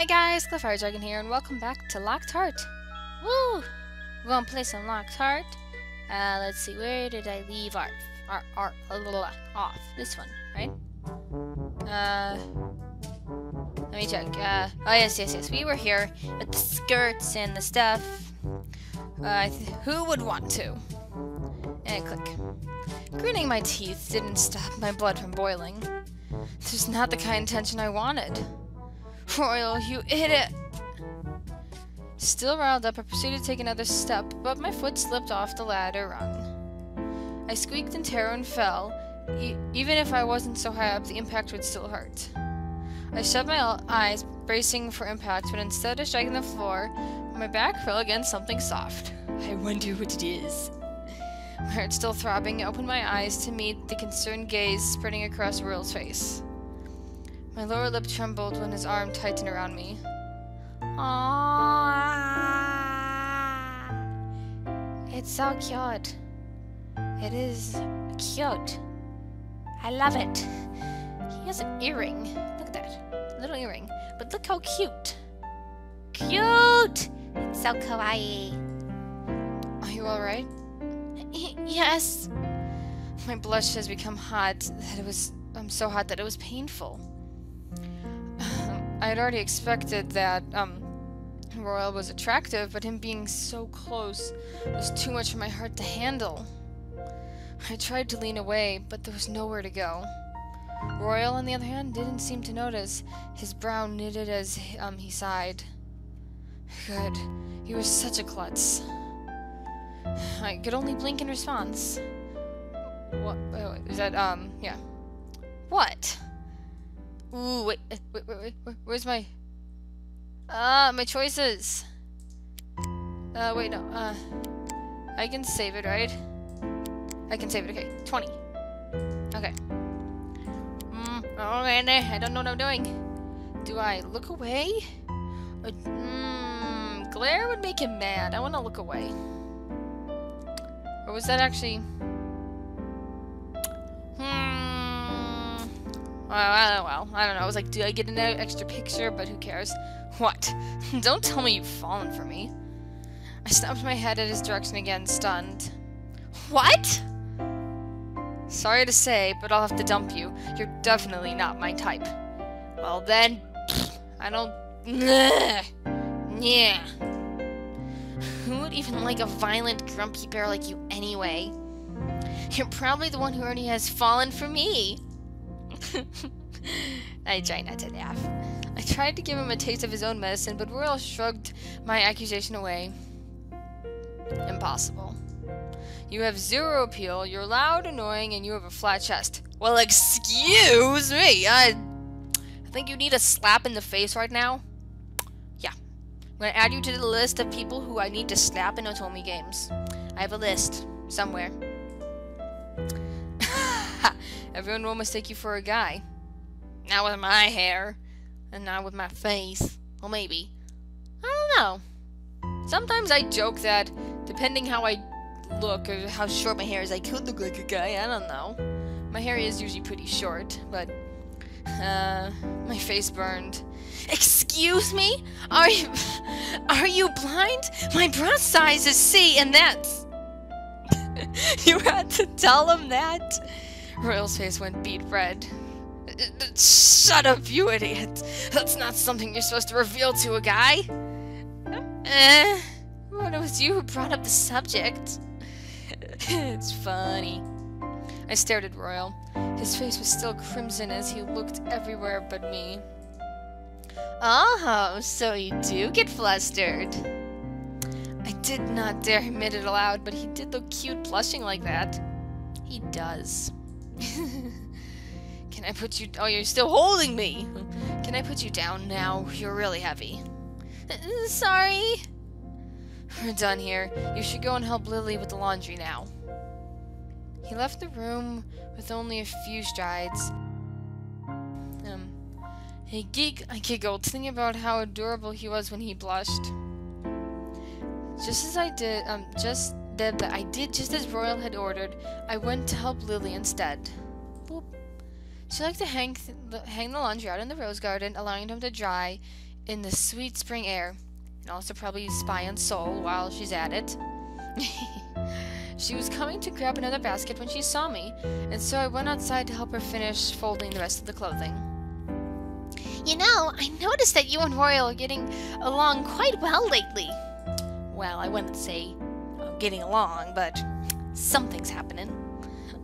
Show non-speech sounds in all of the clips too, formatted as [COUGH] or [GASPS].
Hey guys, Claire Fire Dragon here, and welcome back to Locked Heart. Woo! We're gonna play some Locked Heart. Uh, let's see, where did I leave our, our, our, uh, off? This one, right? Uh, let me check. Uh, oh yes, yes, yes, we were here with the skirts and the stuff. Uh, who would want to? And click. Gritting my teeth didn't stop my blood from boiling. This is not the kind of tension I wanted. Royal, you idiot! Still riled up, I proceeded to take another step, but my foot slipped off the ladder rung. I squeaked in terror and fell. E even if I wasn't so high up, the impact would still hurt. I shut my eyes, bracing for impact, but instead of striking the floor, my back fell against something soft. I wonder what it is. My heart still throbbing, I opened my eyes to meet the concerned gaze spreading across Royal's face. My lower lip trembled when his arm tightened around me. Aww. It's so cute. It is cute. I love it. He has an earring. Look at that. Little earring. But look how cute. Cute! It's so kawaii. Are you alright? yes. My blush has become hot that it was I'm so hot that it was painful. Had already expected that um, Royal was attractive, but him being so close was too much for my heart to handle. I tried to lean away, but there was nowhere to go. Royal, on the other hand, didn't seem to notice, his brow knitted as um, he sighed. Good. He was such a klutz. I could only blink in response. What? Wait, is that, um, yeah. What? Ooh, wait, wait, wait, wait, wait, where's my... Ah, uh, my choices! Uh, wait, no, uh... I can save it, right? I can save it, okay. 20. Okay. Mm, okay, I don't know what I'm doing. Do I look away? Or, mm, glare would make him mad. I want to look away. Or was that actually... Well, I don't, well, I don't know. I was like, do I get an extra picture? But who cares? [LAUGHS] What? [LAUGHS] don't tell me you've fallen for me. I snapped my head at his direction again, stunned. What? Sorry to say, but I'll have to dump you. You're definitely not my type. Well then, [SNIFFS] I don't... [SNIFFS] Yeah. Who would even like a violent, grumpy bear like you anyway? You're probably the one who already has fallen for me. [LAUGHS] I try not to laugh. I tried to give him a taste of his own medicine, but Royal shrugged my accusation away. Impossible. You have zero appeal, you're loud, annoying, and you have a flat chest. Well, excuse me, I... I think you need a slap in the face right now. Yeah. I'm gonna add you to the list of people who I need to snap in Otome games. I have a list. Somewhere. Everyone will mistake you for a guy. Not with my hair, and not with my face. Well, maybe. I don't know. Sometimes I joke that, depending how I look or how short my hair is, I could look like a guy. I don't know. My hair is usually pretty short, but uh, my face burned. Excuse me? Are you are you blind? My bra size is C, and that's. [LAUGHS] you had to tell him that. Royal's face went beet red. Shut up, you idiot! That's not something you're supposed to reveal to a guy! Eh, well, it was you who brought up the subject. it's funny. I stared at Royal. His face was still crimson as he looked everywhere but me. Oh, so you do get flustered. I did not dare admit it aloud, but he did look cute blushing like that. He does. [LAUGHS] Can I put you... Oh, you're still holding me! Can I put you down now? You're really heavy. Uh, sorry. We're done here. You should go and help Lily with the laundry now. He left the room with only a few strides. Um, I, gig I giggled, thinking about how adorable he was when he blushed. Just as I did, um, just that I did just as Royal had ordered. I went to help Lily instead. Boop. She liked to hang, th the, hang the laundry out in the rose garden, allowing them to dry in the sweet spring air, and also probably spy on Sol while she's at it. [LAUGHS] she was coming to grab another basket when she saw me, and so I went outside to help her finish folding the rest of the clothing. You know, I noticed that you and Royal are getting along quite well lately. Well, I wouldn't say getting along, but something's happening.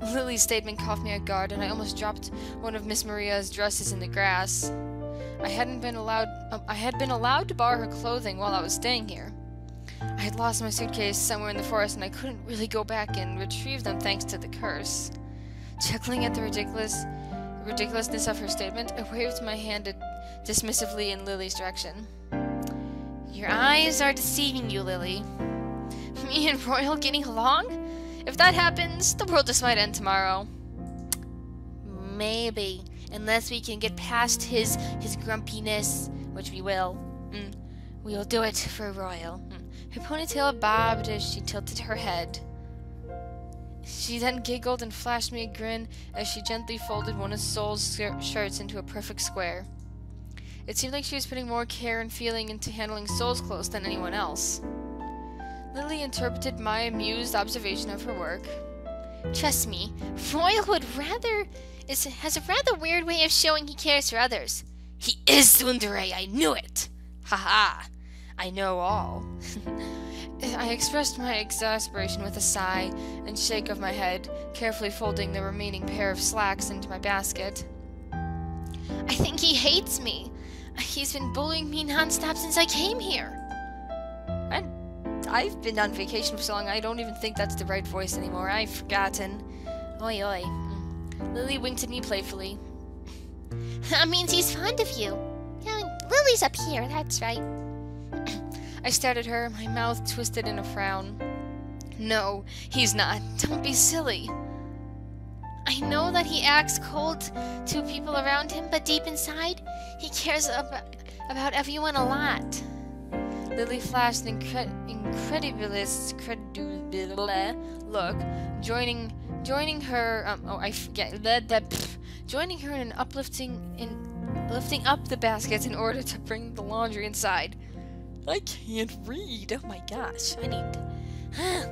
Lily's statement caught me off guard, and I almost dropped one of Miss Maria's dresses in the grass. I hadn't been allowed. Um, I had been allowed to borrow her clothing while I was staying here. I had lost my suitcase somewhere in the forest, and I couldn't really go back and retrieve them thanks to the curse. Chuckling at the ridiculous ridiculousness of her statement, I waved my hand dismissively in Lily's direction. Your eyes are deceiving you, Lily. Me and Royal getting along? If that happens, the world just might end tomorrow. Maybe, unless we can get past his his grumpiness, which we will. Mm. We'll do it for Royal. Mm. Her ponytail bobbed as she tilted her head. She then giggled and flashed me a grin as she gently folded one of Sol's shirts into a perfect square. It seemed like she was putting more care and feeling into handling Sol's clothes than anyone else. Lily interpreted my amused observation of her work. Trust me, Royal would rather is has a rather weird way of showing he cares for others. He is Tsundere, I knew it! Ha ha! I know all. [LAUGHS] I expressed my exasperation with a sigh and shake of my head, carefully folding the remaining pair of slacks into my basket. I think he hates me. He's been bullying me nonstop since I came here. I've been on vacation for so long, I don't even think that's the right voice anymore. I've forgotten. Oi, oi. Mm. Lily winked at me playfully. [LAUGHS] That means he's fond of you. Yeah, Lily's up here, that's right. [CLEARS THROAT] I stared at her, my mouth twisted in a frown. No, he's not. Don't be silly. I know that he acts cold to people around him, but deep inside, he cares ab about everyone a lot. Lily flashed an incred incredulous look, joining joining her. Um, oh, I forget that that joining her in an uplifting in lifting up the baskets in order to bring the laundry inside. I can't read. Oh my gosh, I need. [GASPS]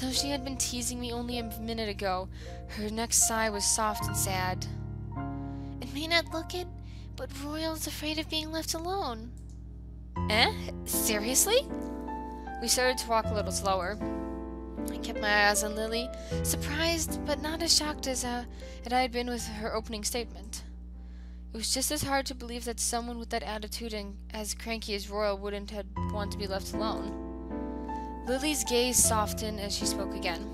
Though she had been teasing me only a minute ago, her next sigh was soft and sad. It may not look it, but Royal's afraid of being left alone. Eh? Seriously? We started to walk a little slower. I kept my eyes on Lily, surprised but not as shocked as uh, I had been with her opening statement. It was just as hard to believe that someone with that attitude and as cranky as Royal wouldn't have want to be left alone. Lily's gaze softened as she spoke again.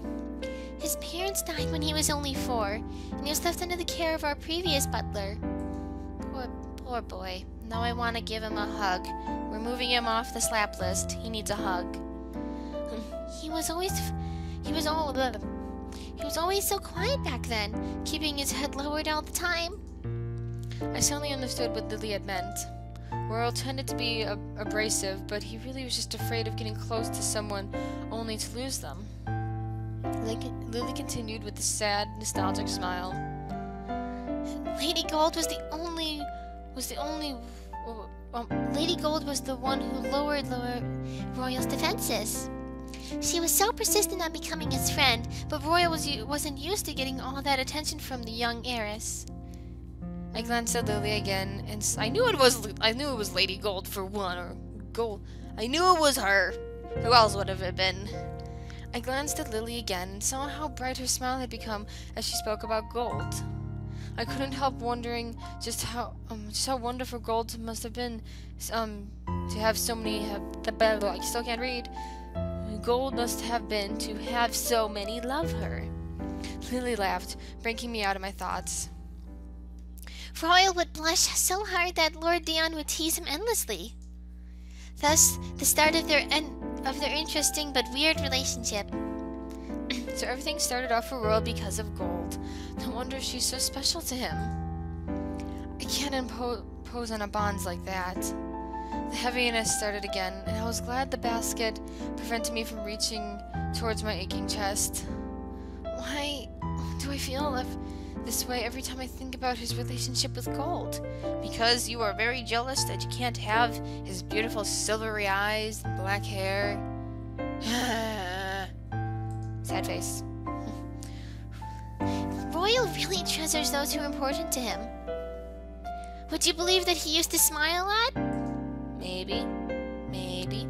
His parents died when he was only four, and he was left under the care of our previous butler. Poor, poor boy. Now I want to give him a hug. We're moving him off the slap list. He needs a hug. [LAUGHS] He was always, he was all, he was always so quiet back then, keeping his head [LAUGHS] lowered all the time. I suddenly understood what Lily had meant. Royal tended to be ab abrasive, but he really was just afraid of getting close to someone only to lose them. Lily continued with a sad, nostalgic smile. Lady Gold was the only was the only Lady Gold was the one who lowered lower Royal's defenses. She was so persistent on becoming his friend, but Royal was, wasn't used to getting all that attention from the young heiress. I glanced at Lily again, and I knew it was I knew it was Lady Gold for one, or Gold. I knew it was her. Who else would have it been? I glanced at Lily again and saw how bright her smile had become as she spoke about gold. I couldn't help wondering just how um, just how wonderful gold must have been um, to have so many. Uh, the I still can't read. Gold must have been to have so many love her. Lily laughed, breaking me out of my thoughts. Royal would blush so hard that Lord Dion would tease him endlessly. Thus, the start of their of their interesting but weird relationship. So everything started off for Royal because of gold. No wonder she's so special to him. I can't impose on a bond like that. The heaviness started again, and I was glad the basket prevented me from reaching towards my aching chest. Why do I feel if this way every time I think about his relationship with Gold. Because you are very jealous that you can't have his beautiful silvery eyes and black hair. [SIGHS] [SIGHS] Sad face. Royal really treasures those who are important to him. Would you believe that he used to smile at? Maybe. Maybe.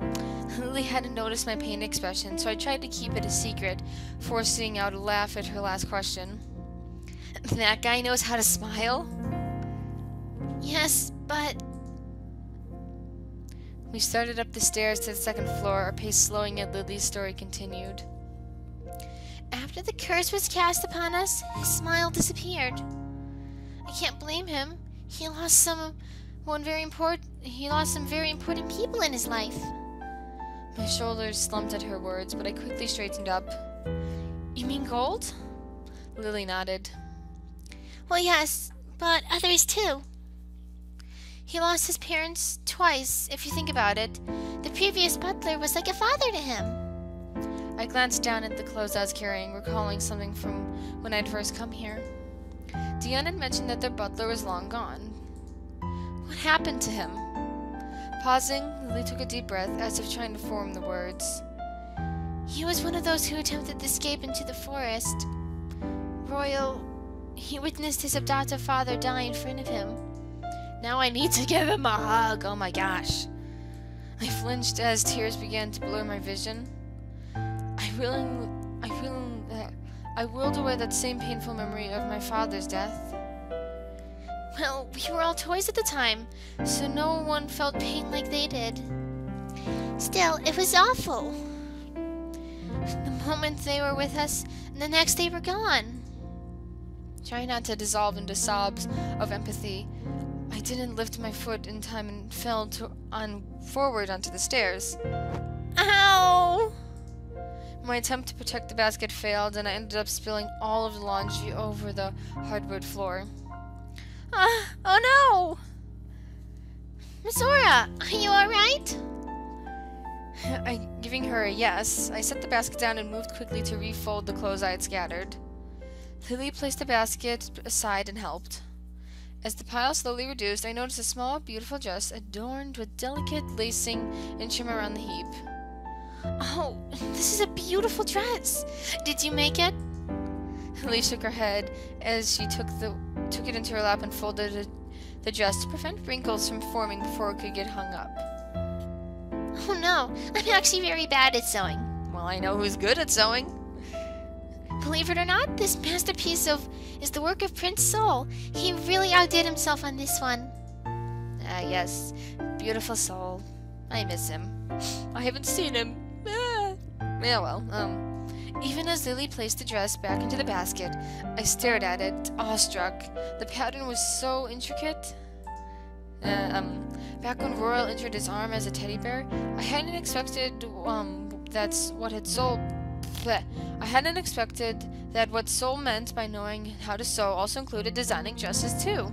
[LAUGHS] Lily hadn't noticed my pain expression, so I tried to keep it a secret, forcing out a laugh at her last question. [LAUGHS] That guy knows how to smile? Yes, but We started up the stairs to the second floor, our pace slowing as Lily's story continued. After the curse was cast upon us, his smile disappeared. I can't blame him. He lost some one very important he lost some very important people in his life. My shoulders slumped at her words, but I quickly straightened up. You mean gold? Lily nodded. Well, yes, but others too. He lost his parents twice, if you think about it. The previous butler was like a father to him. I glanced down at the clothes I was carrying, recalling something from when I'd first come here. Dion had mentioned that their butler was long gone. What happened to him? Pausing, Lily took a deep breath, as if trying to form the words. He was one of those who attempted to escape into the forest. Royal, he witnessed his adoptive father die in front of him. Now I need to [LAUGHS] give him a hug. Oh my gosh. I flinched as tears began to blur my vision. I really, I really, that I willed away that same painful memory of my father's death. Well, we were all toys at the time, so no one felt pain like they did. Still, it was awful. The moment they were with us, and the next they were gone. Trying not to dissolve into sobs of empathy, I didn't lift my foot in time and fell to, on forward onto the stairs. Ow! My attempt to protect the basket failed, and I ended up spilling all of the laundry over the hardwood floor. Uh, oh no! Miss Misora, are you alright? Giving her a yes, I set the basket down and moved quickly to refold the clothes I had scattered. Lily placed the basket aside and helped. As the pile slowly reduced, I noticed a small, beautiful dress adorned with delicate lacing and trim around the heap. Oh, this is a beautiful dress. Did you make it? Lily shook her head as she took the took it into her lap and folded it, the dress to prevent wrinkles from forming before it could get hung up. Oh no, I'm actually very bad at sewing. Well, I know who's good at sewing. Believe it or not, this masterpiece of is the work of Prince Sol. He really outdid himself on this one. Ah, yes, beautiful Sol. I miss him. I haven't seen him. Ah. Yeah, well, um, even as Lily placed the dress back into the basket, I stared at it, awestruck. The pattern was so intricate. Uh, um, back when Royal injured his arm as a teddy bear, I hadn't expected, um, that's what had sold. Bleh. I hadn't expected that what Sol meant by knowing how to sew also included designing dresses too.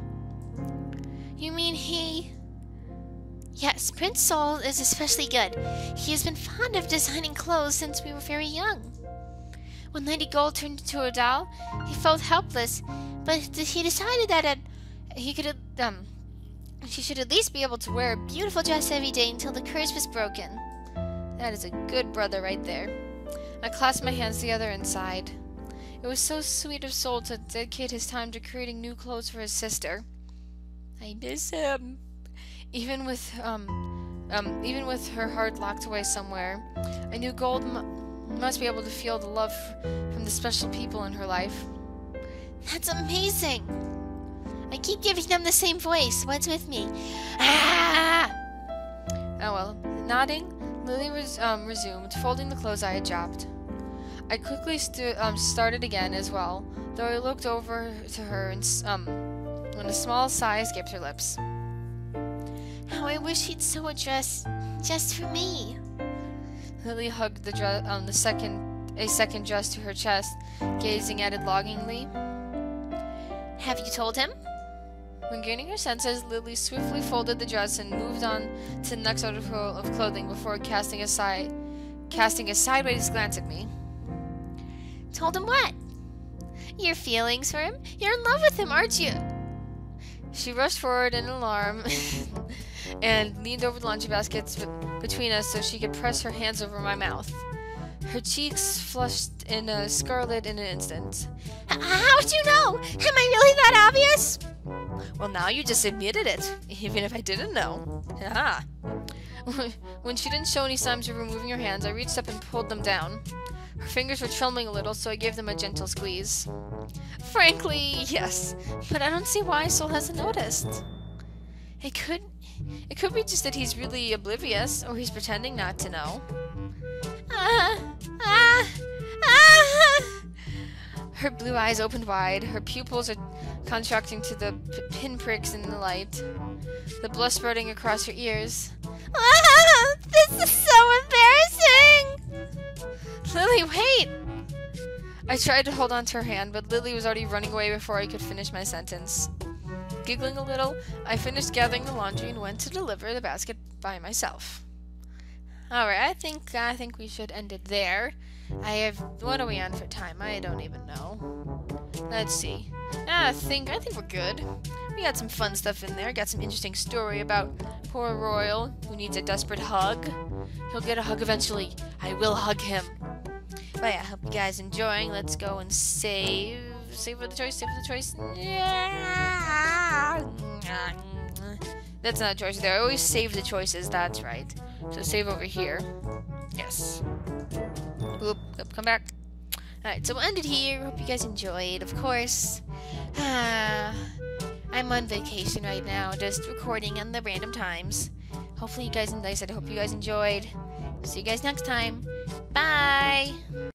You mean he? Yes, Prince Sol is especially good. He has been fond of designing clothes since we were very young. When Lady Gold turned into a doll, he felt helpless, but he decided that it, he could um she should at least be able to wear a beautiful dress every day until the curse was broken. That is a good brother right there. I clasped my hands together and sighed. It was so sweet of Sol to dedicate his time to creating new clothes for his sister. I miss him. Even with um, um, even with her heart locked away somewhere, I knew Gold m- must be able to feel the love from the special people in her life. That's amazing. I keep giving them the same voice. What's with me? Ah! Oh well. Nodding, Lily res- um, resumed, folding the clothes I had dropped. I quickly stu- um, started again as well, though I looked over to her and um, when a small sigh escaped her lips. How I wish he'd sew a dress just for me. Lily hugged the dress, um, the second, a second dress to her chest, gazing at it longingly. Have you told him? When gaining her senses, Lily swiftly folded the dress and moved on to the next article of clothing before casting a side, casting a sideways glance at me. Told him what? Your feelings for him? You're in love with him, aren't you? She rushed forward in alarm [LAUGHS] and leaned over the laundry baskets between us so she could press her hands over my mouth. Her cheeks flushed in a scarlet in an instant. How'd you know? Am I really that obvious? Well, now you just admitted it, even if I didn't know. Ah. [LAUGHS] when she didn't show any signs of removing her hands, I reached up and pulled them down. Her fingers were trembling a little, so I gave them a gentle squeeze. Frankly, yes, but I don't see why Sol hasn't noticed. It could, it could be just that he's really oblivious, or he's pretending not to know. Ah, ah, ah. Her blue eyes opened wide. Her pupils are contracting to the pinpricks in the light. The blood spurting across her ears. Ah, this is so embarrassing! Lily, wait! I tried to hold on to her hand, but Lily was already running away before I could finish my sentence. Giggling a little, I finished gathering the laundry and went to deliver the basket by myself. Alright, I think I think we should end it there. I have what are we on for time? I don't even know. Let's see. I think I think we're good. We got some fun stuff in there. Got some interesting story about poor Royal who needs a desperate hug. He'll get a hug eventually. I will hug him. But yeah, hope you guys enjoying. Let's go and save. Save for the choice. Save for the choice. Yeah. [LAUGHS] That's not a choice there. I always save the choices. That's right. So save over here. Yes. Oop, oop come back. Alright, so we'll end it here. Hope you guys enjoyed, of course. [SIGHS] I'm on vacation right now, just recording on the random times. Hopefully you guys, like I said, hope you guys enjoyed. See you guys next time. Bye!